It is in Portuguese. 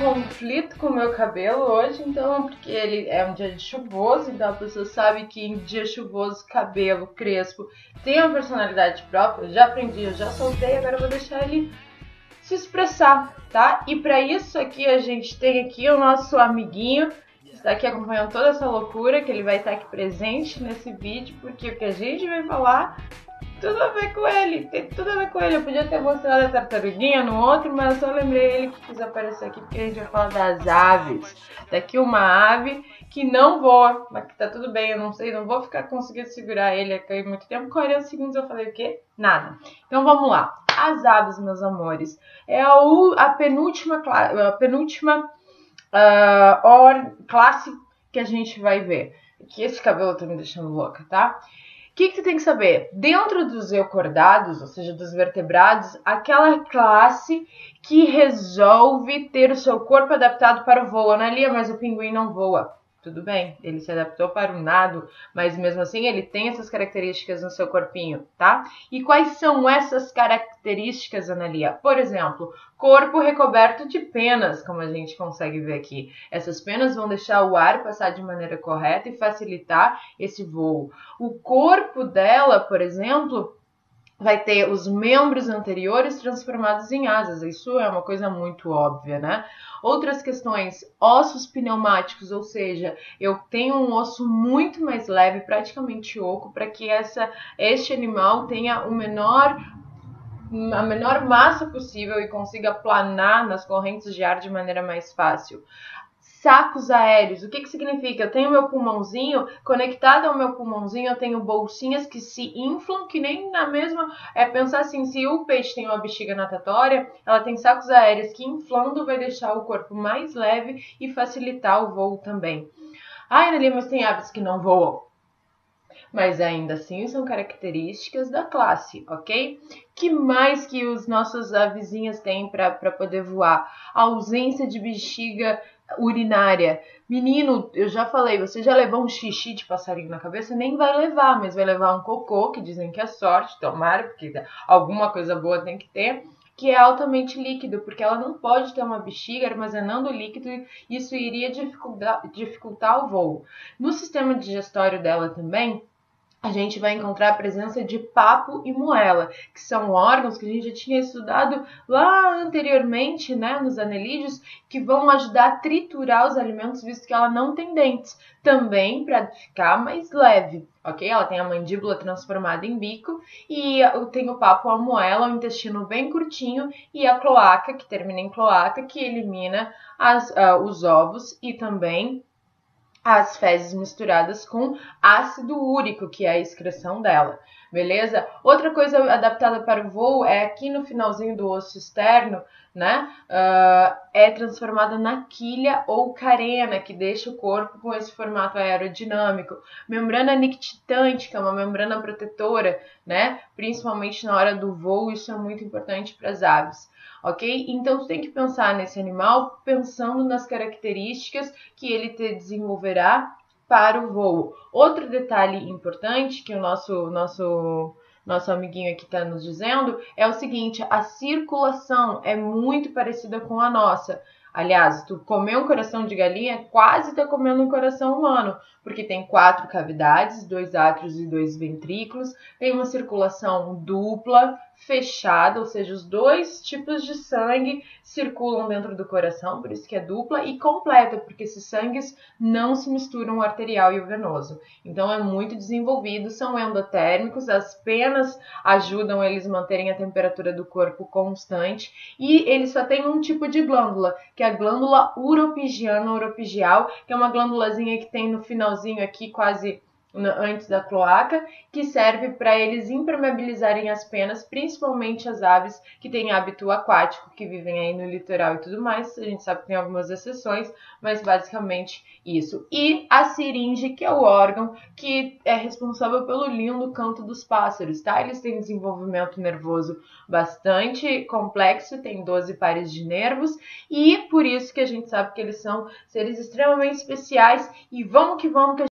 conflito com o meu cabelo hoje, então, porque ele é um dia chuvoso, então a pessoa sabe que em dia chuvoso, cabelo crespo tem uma personalidade própria. Eu já aprendi, eu já soltei, agora eu vou deixar ele se expressar, tá? E para isso aqui a gente tem aqui o nosso amiguinho que está aqui acompanhando toda essa loucura, que ele vai estar aqui presente nesse vídeo, porque o que a gente vai falar tudo a ver com ele, tem tudo a ver com ele. Eu podia ter mostrado a tartaruguinha no outro, mas eu só lembrei ele que quis aparecer aqui porque a gente vai falar das aves. Daqui uma ave que não voa, mas que tá tudo bem, eu não sei, não vou ficar conseguindo segurar ele aqui muito tempo. 40 segundos eu falei o quê? Nada. Então vamos lá. As aves, meus amores, é a, a penúltima, a penúltima uh, or, classe que a gente vai ver. Que esse cabelo tá me deixando louca, tá? O que, que tu tem que saber? Dentro dos eucordados, ou seja, dos vertebrados, aquela classe que resolve ter o seu corpo adaptado para o voo. Analia, mas o pinguim não voa tudo bem, ele se adaptou para o nado, mas mesmo assim ele tem essas características no seu corpinho, tá? E quais são essas características, Analia? Por exemplo, corpo recoberto de penas, como a gente consegue ver aqui. Essas penas vão deixar o ar passar de maneira correta e facilitar esse voo. O corpo dela, por exemplo, vai ter os membros anteriores transformados em asas. Isso é uma coisa muito óbvia, né? Outras questões, ossos pneumáticos, ou seja, eu tenho um osso muito mais leve, praticamente oco, para que essa, este animal tenha o menor a menor massa possível e consiga planar nas correntes de ar de maneira mais fácil sacos aéreos. O que, que significa? Eu tenho meu pulmãozinho, conectado ao meu pulmãozinho, eu tenho bolsinhas que se inflam, que nem na mesma. É pensar assim: se o peixe tem uma bexiga natatória, ela tem sacos aéreos que inflando vai deixar o corpo mais leve e facilitar o voo também. Ai, Nelly, mas tem aves que não voam. Mas ainda assim são características da classe, ok? Que mais que os nossos avizinhas têm para poder voar? A ausência de bexiga urinária. Menino, eu já falei, você já levou um xixi de passarinho na cabeça? Nem vai levar, mas vai levar um cocô, que dizem que é sorte, tomara, porque alguma coisa boa tem que ter, que é altamente líquido, porque ela não pode ter uma bexiga armazenando líquido, isso iria dificultar, dificultar o voo. No sistema digestório dela também, a gente vai encontrar a presença de papo e moela, que são órgãos que a gente já tinha estudado lá anteriormente, né, nos anelídeos, que vão ajudar a triturar os alimentos, visto que ela não tem dentes, também para ficar mais leve, ok? Ela tem a mandíbula transformada em bico e tem o papo, a moela, o intestino bem curtinho e a cloaca, que termina em cloaca, que elimina as, uh, os ovos e também as fezes misturadas com ácido úrico, que é a excreção dela, beleza? Outra coisa adaptada para o voo é aqui no finalzinho do osso externo, né? Uh, é transformada na quilha ou carena, que deixa o corpo com esse formato aerodinâmico. Membrana nictitante, que é uma membrana protetora, né? Principalmente na hora do voo, isso é muito importante para as aves ok? Então você tem que pensar nesse animal pensando nas características que ele te desenvolverá para o voo. Outro detalhe importante que o nosso nosso nosso amiguinho aqui está nos dizendo é o seguinte: a circulação é muito parecida com a nossa. Aliás, tu comer um coração de galinha quase está comendo um coração humano, porque tem quatro cavidades, dois átrios e dois ventrículos, tem uma circulação dupla, fechada, ou seja, os dois tipos de sangue circulam dentro do coração, por isso que é dupla, e completa, porque esses sangues não se misturam o arterial e o venoso. Então é muito desenvolvido, são endotérmicos, as penas ajudam eles a manterem a temperatura do corpo constante, e eles só têm um tipo de glândula, que é a glândula uropigiana uropigial, que é uma glândulazinha que tem no finalzinho aqui quase antes da cloaca, que serve para eles impermeabilizarem as penas, principalmente as aves que têm hábito aquático, que vivem aí no litoral e tudo mais. A gente sabe que tem algumas exceções, mas basicamente isso. E a siringe, que é o órgão que é responsável pelo lindo canto dos pássaros, tá? Eles têm desenvolvimento nervoso bastante complexo, tem 12 pares de nervos, e por isso que a gente sabe que eles são seres extremamente especiais. E vamos que vamos que